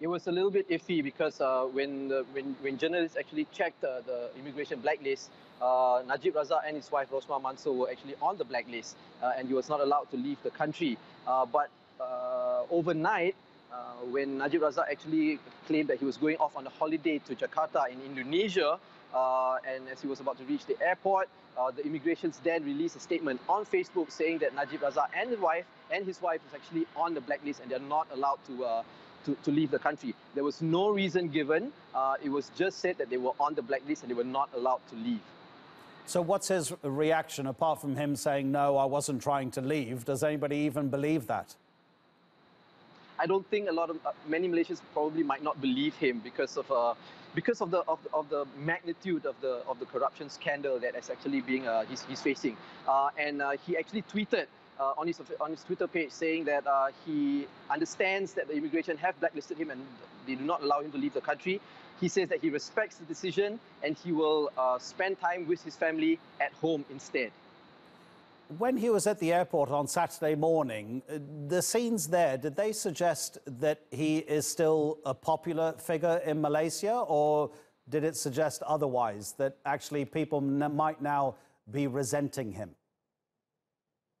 it was a little bit iffy because uh, when, the, when when journalists actually checked uh, the immigration blacklist, uh, Najib Razak and his wife Rosmah Mansor were actually on the blacklist, uh, and he was not allowed to leave the country. Uh, but uh, overnight, when Najib Razak actually claimed that he was going off on a holiday to Jakarta in Indonesia, and as he was about to reach the airport, the immigrations then released a statement on Facebook saying that Najib Razak and his wife and his wife is actually on the blacklist and they're not allowed to to, to leave the country. There was no reason given. Uh, it was just said that they were on the blacklist and they were not allowed to leave. So, what's his reaction apart from him saying, No, I wasn't trying to leave? Does anybody even believe that? I don't think a lot of uh, many Malaysians probably might not believe him because of uh, because of the of, of the magnitude of the of the corruption scandal that is actually being uh, he's, he's facing. Uh, and uh, he actually tweeted uh, on his on his Twitter page saying that uh, he understands that the immigration have blacklisted him and they do not allow him to leave the country. He says that he respects the decision and he will uh, spend time with his family at home instead. When he was at the airport on Saturday morning, uh, the scenes there, did they suggest that he is still a popular figure in Malaysia, or did it suggest otherwise, that actually people might now be resenting him?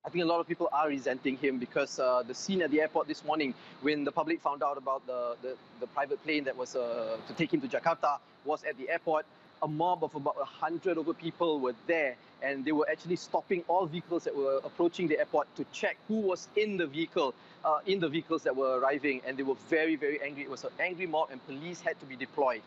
I think a lot of people are resenting him because uh, the scene at the airport this morning, when the public found out about the, the, the private plane that was uh, to take him to Jakarta, was at the airport. A mob of about 100 over people were there, and they were actually stopping all vehicles that were approaching the airport to check who was in the vehicle, uh, in the vehicles that were arriving, and they were very, very angry. It was an angry mob, and police had to be deployed.